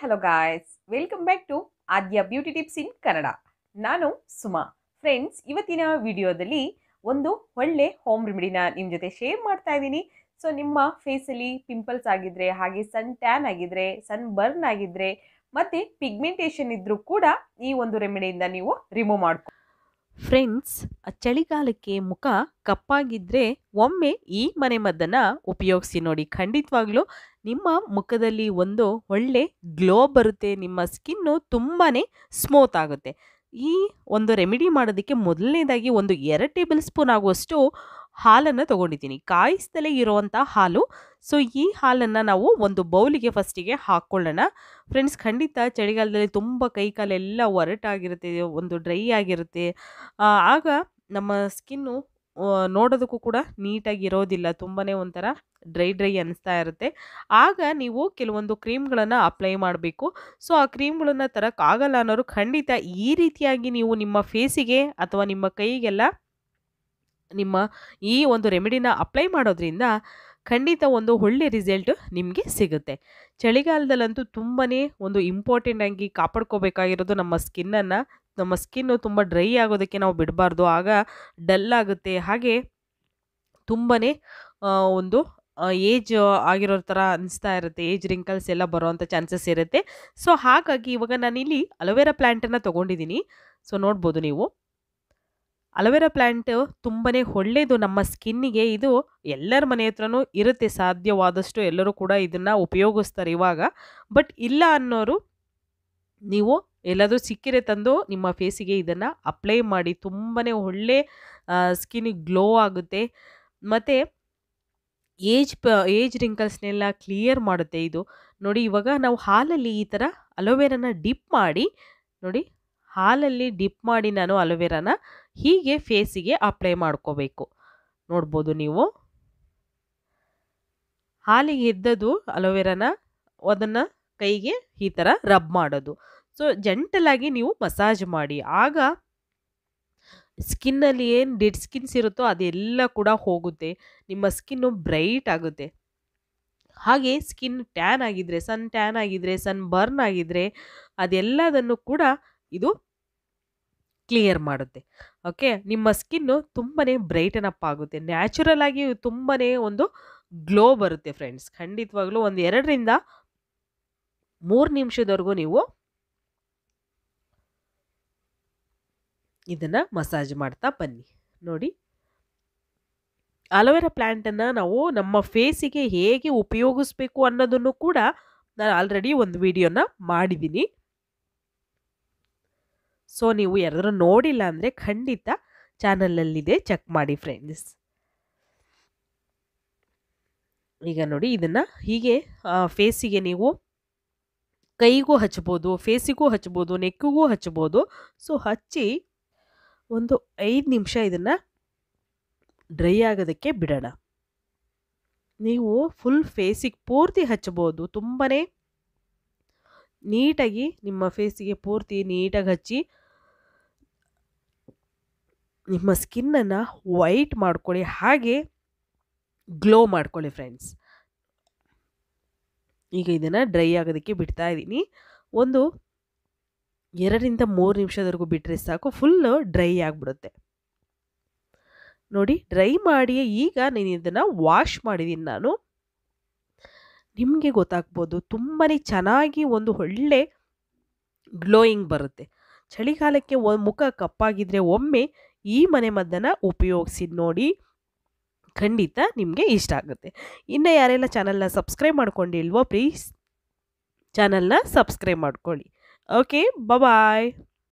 Hello guys welcome back to Aadya beauty tips in Kannada ನಾನು Suma. Friends ಇವತ್ತಿನ ವಿಡಿಯೋದಲ್ಲಿ ಒಂದು ಒಳ್ಳೆ ಹೋಮ್ ರೆಮಿಡಿನ ನಿಮ್ಮ ಜೊತೆ ಶೇರ್ ಮಾಡ್ತಾ ಇದ್ದೀನಿ. ಸೊ ನಿಮ್ಮ ಫೇಸಲ್ಲಿ ಪಿಂಪಲ್ಸ್ ಆಗಿದ್ರೆ, ಹಾಗೆ ಸನ್ ಟ್ಯಾನ್ ಆಗಿದ್ರೆ ಸನ್ ಬರ್ನ್ ಆಗಿದ್ರೆ, ಮತ್ತೆ ಪಿಗ್ಮೆಂಟೇಷನ್ ಇದ್ರೂ ಕೂಡ ಈ ಒಂದು ರೆಮಿಡಿಯಿಂದ ನೀವು ರಿಮೂವ್ ಮಾಡ್ಕೊ ಫ್ರೆಂಡ್ಸ್ ಚಳಿಗಾಲಕ್ಕೆ ಮುಖ ಕಪ್ಪಾಗಿದ್ರೆ ಒಮ್ಮೆ ಈ ಮನೆಮದ್ದನ್ನು ಉಪಯೋಗಿಸಿ ನೋಡಿ. ಖಂಡಿತವಾಗ್ಲೂ ನಿಮ್ಮ ಮುಖದಲ್ಲಿ ಒಂದು ಒಳ್ಳೆ ಗ್ಲೋ ಬರುತ್ತೆ, ನಿಮ್ಮ ಸ್ಕಿನ್ನು ತುಂಬಾ ಸ್ಮೂತ್ ಆಗುತ್ತೆ. ಈ ಒಂದು ರೆಮಿಡಿ ಮಾಡೋದಕ್ಕೆ ಮೊದಲನೇದಾಗಿ ಒಂದು ಎರಡು ಟೇಬಲ್ ಸ್ಪೂನ್ ಆಗುವಷ್ಟು ಹಾಲನ್ನು ತೊಗೊಂಡಿದ್ದೀನಿ. ಕಾಯಿಸ್ದಲೇ ಇರುವಂಥ ಹಾಲು. ಸೊ, ಈ ಹಾಲನ್ನು ನಾವು ಒಂದು ಬೌಲಿಗೆ ಫಸ್ಟಿಗೆ ಹಾಕ್ಕೊಳ್ಳೋಣ. ಫ್ರೆಂಡ್ಸ್, ಖಂಡಿತ ಚಳಿಗಾಲದಲ್ಲಿ ತುಂಬ ಕೈ ಕಾಲೆಲ್ಲ ಒರಟಾಗಿರುತ್ತೆ, ಒಂದು ಡ್ರೈ ಆಗಿರುತ್ತೆ. ಆಗ ನಮ್ಮ ಸ್ಕಿನ್ನು ನೋಡೋದಕ್ಕೂ ಕೂಡ ನೀಟಾಗಿ ಇರೋದಿಲ್ಲ. ತುಂಬಾ ಒಂಥರ ಡ್ರೈ ಡ್ರೈ ಅನಿಸ್ತಾ ಇರುತ್ತೆ. ಆಗ ನೀವು ಕೆಲವೊಂದು ಕ್ರೀಮ್ಗಳನ್ನು ಅಪ್ಲೈ ಮಾಡಬೇಕು. ಸೊ, ಆ ಕ್ರೀಮ್ಗಳನ್ನು ತರೋಕ್ಕಾಗಲ್ಲ ಅನ್ನೋರು ಖಂಡಿತ ಈ ರೀತಿಯಾಗಿ ನೀವು ನಿಮ್ಮ ಫೇಸಿಗೆ ಅಥವಾ ನಿಮ್ಮ ಕೈಗೆಲ್ಲ ನಿಮ್ಮ ಈ ಒಂದು ರೆಮಿಡಿನ ಅಪ್ಲೈ ಮಾಡೋದ್ರಿಂದ ಖಂಡಿತ ಒಂದು ಒಳ್ಳೆ ರಿಸಲ್ಟ್ ನಿಮಗೆ ಸಿಗುತ್ತೆ. ಚಳಿಗಾಲದಲ್ಲಂತೂ ತುಂಬಾ ಒಂದು ಇಂಪಾರ್ಟೆಂಟ್ ಆಗಿ ಕಾಪಾಡ್ಕೋಬೇಕಾಗಿರೋದು ನಮ್ಮ ಸ್ಕಿನ್ನನ್ನು. ನಮ್ಮ ಸ್ಕಿನ್ನು ತುಂಬ ಡ್ರೈ ಆಗೋದಕ್ಕೆ ನಾವು ಬಿಡಬಾರ್ದು. ಆಗ ಡಲ್ ಆಗುತ್ತೆ. ಹಾಗೆ ತುಂಬಾ ಒಂದು ಏಜ್ ಆಗಿರೋ ಥರ ಅನಿಸ್ತಾ ಇರುತ್ತೆ. ಏಜ್ ರಿಂಕಲ್ಸ್ ಎಲ್ಲ ಬರೋವಂಥ ಚಾನ್ಸಸ್ ಇರುತ್ತೆ. ಸೊ, ಹಾಗಾಗಿ ಇವಾಗ ನಾನಿಲ್ಲಿ ಅಲೋವೆರಾ ಪ್ಲ್ಯಾಂಟನ್ನು ತೊಗೊಂಡಿದ್ದೀನಿ. ಸೊ, ನೋಡ್ಬೋದು ನೀವು. ಅಲೋವೆರಾ ಪ್ಲ್ಯಾಂಟ್ ತುಂಬಾ ಒಳ್ಳೆಯದು ನಮ್ಮ ಸ್ಕಿನ್ನಿಗೆ. ಇದು ಎಲ್ಲರ ಮನೆ ಹತ್ರನೂ ಇರುತ್ತೆ, ಸಾಧ್ಯವಾದಷ್ಟು ಎಲ್ಲರೂ ಕೂಡ ಇದನ್ನು ಉಪಯೋಗಿಸ್ತಾರೆ ಇವಾಗ. ಬಟ್ ಇಲ್ಲ ಅನ್ನೋರು, ನೀವು ಎಲ್ಲಾದರೂ ಸಿಕ್ಕಿರೆ ತಂದು ನಿಮ್ಮ ಫೇಸಿಗೆ ಇದನ್ನು ಅಪ್ಲೈ ಮಾಡಿ ತುಂಬಾ ಒಳ್ಳೆ ಸ್ಕಿನ್ನಿಗೆ ಗ್ಲೋ ಆಗುತ್ತೆ. ಮತ್ತು ಏಜ್ ಪ, ಏಜ್ ರಿಂಕಲ್ಸ್ನೆಲ್ಲ ಕ್ಲಿಯರ್ ಮಾಡುತ್ತೆ ಇದು. ನೋಡಿ ಇವಾಗ ನಾವು ಹಾಲಲ್ಲಿ ಈ ಥರ ಅಲೋವೆರಾನ ಡಿಪ್ ಮಾಡಿ, ನೋಡಿ ಹಾಲಲ್ಲಿ ಡಿಪ್ ಮಾಡಿ ನಾನು ಅಲೋವೆರಾನ ಹೀಗೆ ಫೇಸಿಗೆ ಅಪ್ಲೈ ಮಾಡ್ಕೋಬೇಕು. ನೋಡ್ಬೋದು ನೀವು. ಹಾಲಿಗೆ ಎದ್ದದು ಅಲೋವೆರಾನ ಅದನ್ನು ಕೈಗೆ ಈ ಥರ ರಬ್ ಮಾಡೋದು. ಸೊ ಜಂಟಲಾಗಿ ನೀವು ಮಸಾಜ್ ಮಾಡಿ. ಆಗ ಸ್ಕಿನ್ನಲ್ಲಿ ಏನು ಡೆಡ್ ಸ್ಕಿನ್ಸ್ ಇರುತ್ತೋ ಅದೆಲ್ಲ ಕೂಡ ಹೋಗುತ್ತೆ. ನಿಮ್ಮ ಸ್ಕಿನ್ನು ಬ್ರೈಟ್ ಆಗುತ್ತೆ. ಹಾಗೆ ಸ್ಕಿನ್ ಟ್ಯಾನ್ ಆಗಿದ್ರೆ ಸನ್ ಟ್ಯಾನ್ ಆಗಿದ್ರೆ ಸನ್ ಬರ್ನ್ ಆಗಿದ್ರೆ ಅದೆಲ್ಲದನ್ನು ಕೂಡ ಇದು ಕ್ಲಿಯರ್ ಮಾಡುತ್ತೆ. ಓಕೆ ನಿಮ್ಮ ಸ್ಕಿನ್ನು ತುಂಬಾ ಬ್ರೈಟನ್ ಅಪ್ ಆಗುತ್ತೆ. ನ್ಯಾಚುರಲ್ ಆಗಿ ತುಂಬಾ ಒಂದು ಗ್ಲೋ ಬರುತ್ತೆ ಫ್ರೆಂಡ್ಸ್ ಖಂಡಿತವಾಗ್ಲೂ ಒಂದು ಎರಡರಿಂದ ಮೂರು ನಿಮಿಷದವರೆಗೂ ನೀವು ಇದನ್ನು ಮಸಾಜ್ ಮಾಡ್ತಾ ಬನ್ನಿ. ನೋಡಿ. ಅಲೋವೆರಾ ಪ್ಲ್ಯಾಂಟನ್ನು ನಾವು ನಮ್ಮ ಫೇಸಿಗೆ ಹೇಗೆ ಉಪಯೋಗಿಸ್ಬೇಕು ಅನ್ನೋದನ್ನು ಕೂಡ ನಾನು ಆಲ್ರೆಡಿ ಒಂದು ವಿಡಿಯೋನ ಮಾಡಿದ್ದೀನಿ ಸೊ, ನೀವು ಯಾರಾದರೂ ನೋಡಿಲ್ಲ ಅಂದರೆ ಖಂಡಿತ ಚಾನಲಲ್ಲಿದೆ, ಚೆಕ್ ಮಾಡಿ ಫ್ರೆಂಡ್ಸ್. ಈಗ ನೋಡಿ, ಇದನ್ನು ಹೀಗೆ ಫೇಸಿಗೆ ನೀವು ಕೈಗೂ ಹಚ್ಬೋದು, ಫೇಸಿಗೂ ಹಚ್ಬೋದು, ನೆಕ್ಕಿಗೂ ಹಚ್ಬೋದು. ಸೊ, ಹಚ್ಚಿ ಒಂದು ಐದು ನಿಮಿಷ ಇದನ್ನು ಡ್ರೈ ಆಗೋದಕ್ಕೆ ಬಿಡೋಣ. ನೀವು ಫುಲ್ ಫೇಸಿಗೆ ಪೂರ್ತಿ ಹಚ್ಬೋದು ತುಂಬಾ ನೀಟಾಗಿ ನಿಮ್ಮ ಫೇಸಿಗೆ ಪೂರ್ತಿ ನೀಟಾಗಿ ಹಚ್ಚಿ ನಿಮ್ಮ ಸ್ಕಿನ್ನನ್ನು ವೈಟ್ ಮಾಡ್ಕೊಳ್ಳಿ, ಹಾಗೆ ಗ್ಲೋ ಮಾಡ್ಕೊಳ್ಳಿ ಫ್ರೆಂಡ್ಸ್ ಈಗ ಇದನ್ನು ಡ್ರೈ ಆಗೋದಕ್ಕೆ ಬಿಡ್ತಾ ಇದ್ದೀನಿ. ಒಂದು ಎರಡರಿಂದ ಮೂರು ನಿಮಿಷದವರೆಗೂ ಬಿಟ್ಟರೆ ಸಾಕು ಫುಲ್ಲು ಡ್ರೈ ಆಗಿಬಿಡುತ್ತೆ. ನೋಡಿ ಡ್ರೈ ಮಾಡಿ ಈಗ ನೀನು ಇದನ್ನು ವಾಶ್ ಮಾಡಿದ್ದೀನಿ ನಾನು. ನಿಮಗೆ ಗೊತ್ತಾಗ್ಬೋದು ತುಂಬಾ ಚೆನ್ನಾಗಿ ಒಂದು ಒಳ್ಳೆ ಗ್ಲೋಯಿಂಗ್ ಬರುತ್ತೆ. ಚಳಿಗಾಲಕ್ಕೆ ಮುಖ ಕಪ್ಪಾಗಿದ್ದರೆ ಒಮ್ಮೆ ಈ ಮನೆ ಮದ್ದನ್ನು ಉಪಯೋಗಿಸಿ ನೋಡಿ, ಖಂಡಿತ ನಿಮಗೆ ಇಷ್ಟ ಆಗುತ್ತೆ. ಇನ್ನು ಯಾರೆಲ್ಲ ಚಾನಲ್ನ ಸಬ್ಸ್ಕ್ರೈಬ್ ಮಾಡ್ಕೊಂಡಿಲ್ವೋ ಪ್ಲೀಸ್ ಚಾನಲ್ನ ಸಬ್ಸ್ಕ್ರೈಬ್ ಮಾಡ್ಕೊಳ್ಳಿ. Okay bye